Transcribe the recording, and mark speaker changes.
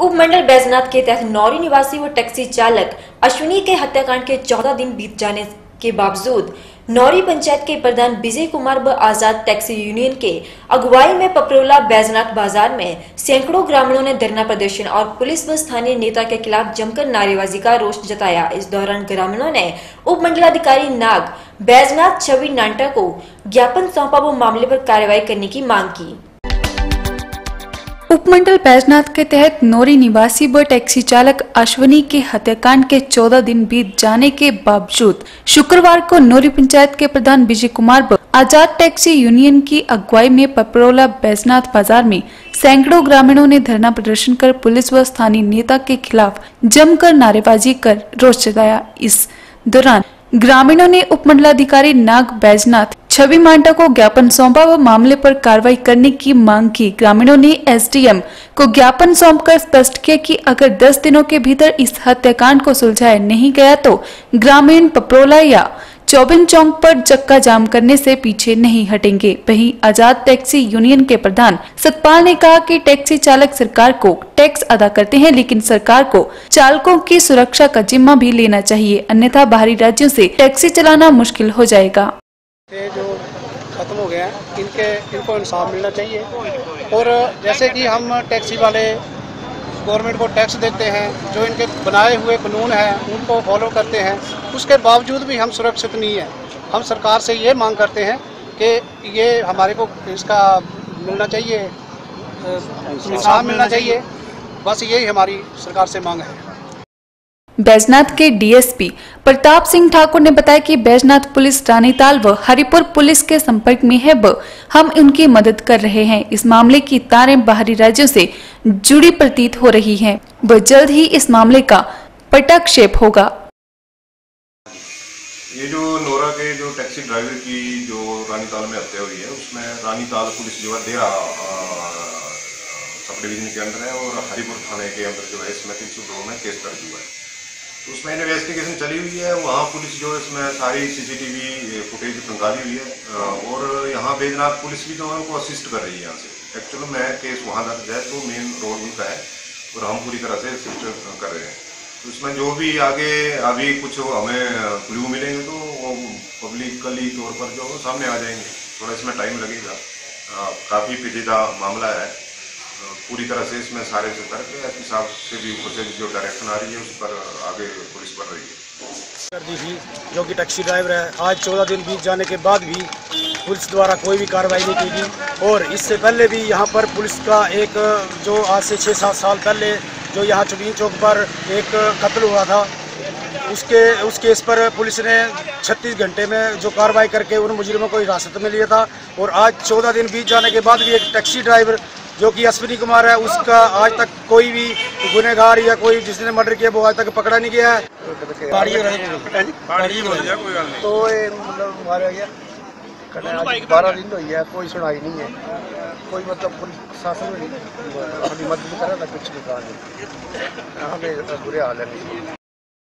Speaker 1: उपमंडल बैजनाथ के तहत नौरी निवासी व टैक्सी चालक अश्विनी के हत्याकांड के 14 दिन बीत जाने के बावजूद, नौरी पंचायत के प्रधान विजय कुमार व आज़ाद टैक्सी यूनियन के अगुवाई में पपरोला बैजनाथ बाज़ार में सैकड़ों ग्रामीणों ने धरना प्रदर्शन और पुलिस व स्थानीय नेता के खिलाफ जमकर नारेबाजी का रोष जताया। इस दौरान ग्रामीणों ने उप मंडलाधिकारी नाग, बैजनाथ, छवि नांटा को ज्ञापन सौंपा व मामले पर कार्रवाई करने की मांग की।
Speaker 2: उपमंडल बैजनाथ के तहत नोरी निवासी व टैक्सी चालक अश्वनी के हत्याकांड के 14 दिन बीत जाने के बावजूद शुक्रवार को नोरी पंचायत के प्रधान विजय कुमार व आज़ाद टैक्सी यूनियन की अगुवाई में पपरोला बैजनाथ बाज़ार में सैकड़ों ग्रामीणों ने धरना प्रदर्शन कर पुलिस व स्थानीय नेता के खिलाफ जमकर नारेबाजी कर रोष जताया। इस दौरान ग्रामीणों ने उपमंडलाधिकारी नाग बैजनाथ छवि मांडा को ज्ञापन सौंपा व मामले पर कार्रवाई करने की मांग की। ग्रामीणों ने एसडीएम को ज्ञापन सौंपकर स्पष्ट किया कि अगर 10 दिनों के भीतर इस हत्याकांड को सुलझाया नहीं गया तो ग्रामीण पपरोला या चौबिन चौक पर चक्का जाम करने से पीछे नहीं हटेंगे। वहीं आज़ाद टैक्सी यूनियन के प्रधान सतपाल ने कहा कि टैक्सी चालक सरकार को टैक्स अदा करते हैं, लेकिन सरकार को चालकों की सुरक्षा का जिम्मा भी लेना चाहिए। अन्यथा बाहरी राज्यों से टैक्सी चलाना मुश्किल हो जाएगा।
Speaker 3: जो ख़त्म हो गए हैं। इनके इनको इंसाफ मिलना चाहिए। और जैसे कि हम टैक्सी वाले गवर्नमेंट को टैक्स देते हैं जो इनके बनाए हुए कानून हैं उनको फॉलो करते हैं उसके बावजूद भी हम सुरक्षित नहीं हैं। हम सरकार से ये मांग करते हैं कि ये हमारे को इसका मिलना चाहिए इंसाफ मिलना चाहिए। बस यही हमारी सरकार से मांग है।
Speaker 2: बैजनाथ के डीएसपी प्रताप सिंह ठाकुर ने बताया कि बैजनाथ पुलिस रानीताल व हरिपुर पुलिस के संपर्क में है व हम उनकी मदद कर रहे हैं। इस मामले की तारें बाहरी राज्यों से जुड़ी प्रतीत हो रही हैं। व जल्द ही इस मामले का पटाक्षेप होगा।
Speaker 4: ये जो नोरा के जो टैक्सी ड्राइवर की जो रानीताल में हत्या हुई है, उसमें रानीताल पुलिस जो है देरा सब डिवीज़न के अंदर है और हरिपुर थाने के अंदर जो है, इसमें तीन सौ दो में केस दर्ज हुआ है। उसमें इन्वेस्टिगेशन चली हुई है, वहाँ पुलिस जो है इसमें सारी सीसीटीवी फुटेज खंगाली हुई है और यहाँ बैजनाथ पुलिस भी जो है उनको असिस्ट कर रही है यहाँ से। एक्चुअल में केस वहाँ दर्ज है तो मेन रोल उनका है, और हम पूरी तरह से असिस्ट कर रहे हैं। तो इसमें जो भी आगे, अभी कुछ हमें क्लू मिलेंगे तो वो पब्लिकली तौर पर जो सामने आ जाएँगे। थोड़ा इसमें टाइम लगेगा। काफ़ी पेचीदा मामला है। पूरी तरह से इसमें सारे से करके एस साहब से भी ऊपर से जो डायरेक्शन आ रही है, उस पर आगे पुलिस बढ़ रही है।
Speaker 3: कर जो कि टैक्सी ड्राइवर है, आज चौदह दिन बीत जाने के बाद भी पुलिस द्वारा कोई भी कार्रवाई नहीं की गई। और इससे पहले भी यहाँ पर पुलिस का एक, जो आज से छः सात साल पहले जो यहाँ चुबीन चौक पर एक कत्ल हुआ था, उसके, उस केस पर पुलिस ने 36 घंटे में जो कार्रवाई करके उन मुजरिमों को हिरासत में लिया था। और आज 14 दिन बीत जाने के बाद भी एक टैक्सी ड्राइवर जो कि अश्विनी कुमार है उसका आज तक कोई भी गुनेगार या कोई जिसने मर्डर किया वो आज तक पकड़ा नहीं गया है। तो मतलब मारा गया। बारह दिन हुई है कोई सुनाई नहीं है। कोई मतलब प्रशासन में हमारी मदद करे ना कुछ नहीं कहा हमें बुरे हाल है।